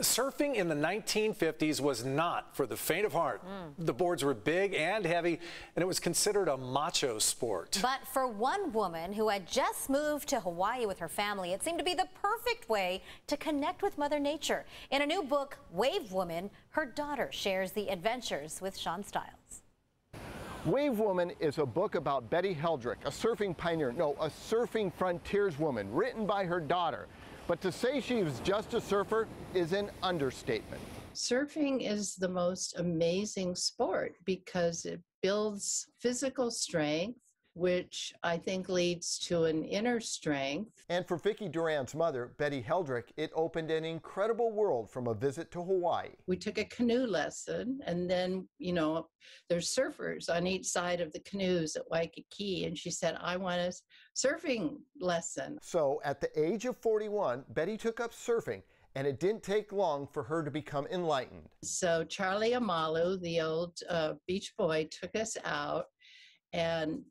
Surfing in the 1950s was not for the faint of heart. Mm. The boards were big and heavy, and it was considered a macho sport. But for one woman who had just moved to Hawaii with her family, it seemed to be the perfect way to connect with Mother Nature. In a new book, Wave Woman, her daughter shares the adventures with Sean Stiles. Wave Woman is a book about Betty Heldreich, a surfing pioneer, no, a surfing frontierswoman, written by her daughter. But to say she was just a surfer is an understatement. Surfing is the most amazing sport because it builds physical strength, which I think leads to an inner strength. And for Vicki Duran's mother, Betty Heldreich, it opened an incredible world from a visit to Hawaii. We took a canoe lesson, and then, you know, there's surfers on each side of the canoes at Waikiki, and she said, I want a surfing lesson. So at the age of 41, Betty took up surfing and it didn't take long for her to become enlightened. So Charlie Amalu, the old uh, beach boy, took us out, and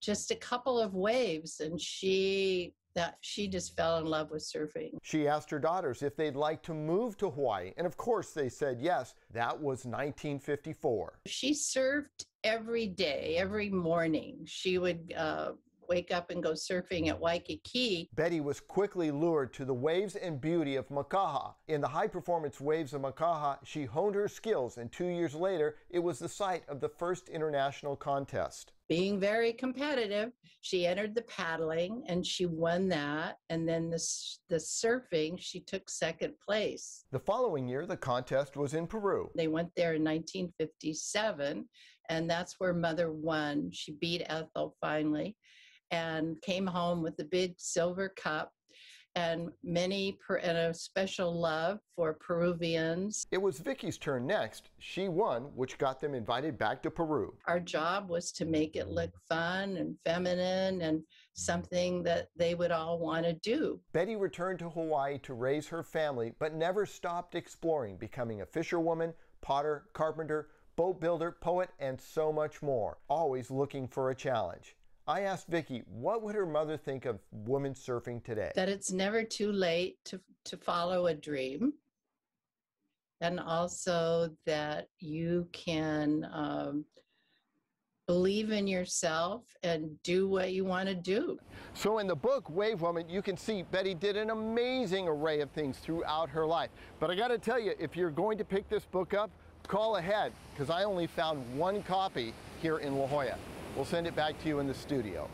just a couple of waves and she that she just fell in love with surfing. She asked her daughters if they'd like to move to Hawaii, and of course they said yes. That was 1954. She surfed every day, every morning. She would uh, wake up and go surfing at Waikiki. Betty was quickly lured to the waves and beauty of Makaha. In the high performance waves of Makaha, she honed her skills, and two years later, it was the site of the first international contest. Being very competitive, she entered the paddling and she won that. And then the, the surfing, she took second place. The following year, the contest was in Peru. They went there in 1957, and that's where Mother won. She beat Ethel finally and came home with the big silver cup and many and a special love for Peruvians. It was Vicki's turn next. She won, which got them invited back to Peru. Our job was to make it look fun and feminine and something that they would all want to do. Betty returned to Hawaii to raise her family, but never stopped exploring, becoming a fisherwoman, potter, carpenter, boat builder, poet, and so much more, always looking for a challenge. I asked Vicki, what would her mother think of women surfing today? That it's never too late to, to follow a dream. And also that you can um, believe in yourself and do what you want to do. So in the book, Wave Woman, you can see Betty did an amazing array of things throughout her life. But I got to tell you, if you're going to pick this book up, call ahead because I only found one copy here in La Jolla. We'll send it back to you in the studio.